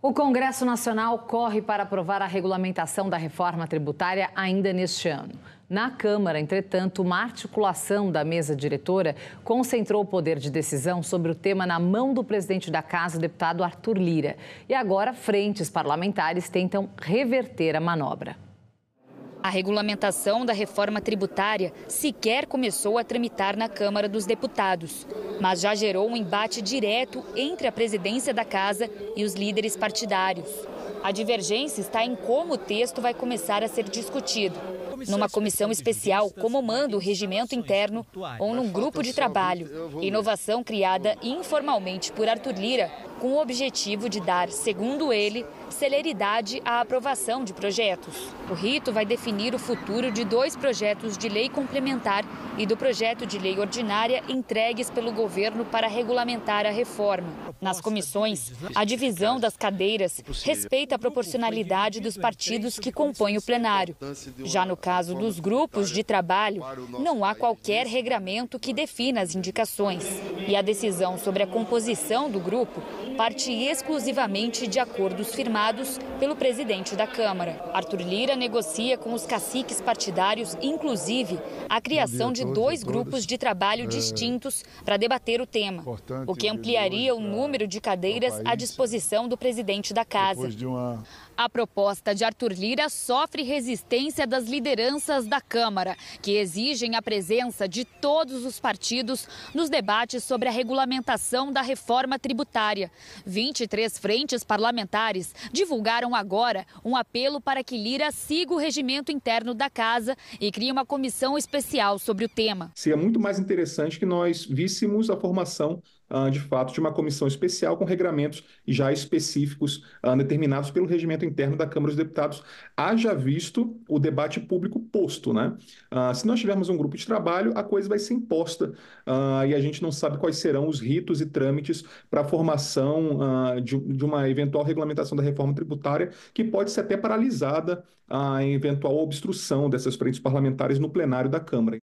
O Congresso Nacional corre para aprovar a regulamentação da reforma tributária ainda neste ano. Na Câmara, entretanto, uma articulação da mesa diretora concentrou o poder de decisão sobre o tema na mão do presidente da Casa, o deputado Arthur Lira. E agora, frentes parlamentares tentam reverter a manobra. A regulamentação da reforma tributária sequer começou a tramitar na Câmara dos Deputados, mas já gerou um embate direto entre a presidência da casa e os líderes partidários. A divergência está em como o texto vai começar a ser discutido. Numa comissão especial, como manda o regimento interno, ou num grupo de trabalho. Inovação criada informalmente por Arthur Lira, com o objetivo de dar, segundo ele, celeridade à aprovação de projetos. O rito vai definir o futuro de dois projetos de lei complementar e do projeto de lei ordinária entregues pelo governo para regulamentar a reforma. Nas comissões, a divisão das cadeiras respeita a proporcionalidade dos partidos que compõem o plenário. Já no caso dos grupos de trabalho, não há qualquer regramento que defina as indicações. E a decisão sobre a composição do grupo parte exclusivamente de acordos firmados pelo presidente da Câmara. Arthur Lira negocia com os caciques partidários, inclusive, a criação de dois grupos de trabalho distintos para debater o tema, o que ampliaria o número de cadeiras à disposição do presidente da Casa. A proposta de Arthur Lira sofre resistência das lideranças da Câmara, que exigem a presença de todos os partidos nos debates sobre a regulamentação da reforma tributária. 23 frentes parlamentares divulgaram agora um apelo para que Lira siga o regimento interno da casa e crie uma comissão especial sobre o tema. Seria muito mais interessante que nós víssemos a formação ah, de fato, de uma comissão especial com regramentos já específicos uh, determinados pelo regimento interno da Câmara dos Deputados, haja visto o debate público posto. Né? Uh, se nós tivermos um grupo de trabalho, a coisa vai ser imposta e a gente não sabe quais serão os ritos e trâmites para a formação de, de, uma eventual regulamentação da reforma tributária, que pode ser até paralisada em eventual obstrução dessas frentes parlamentares no plenário da Câmara.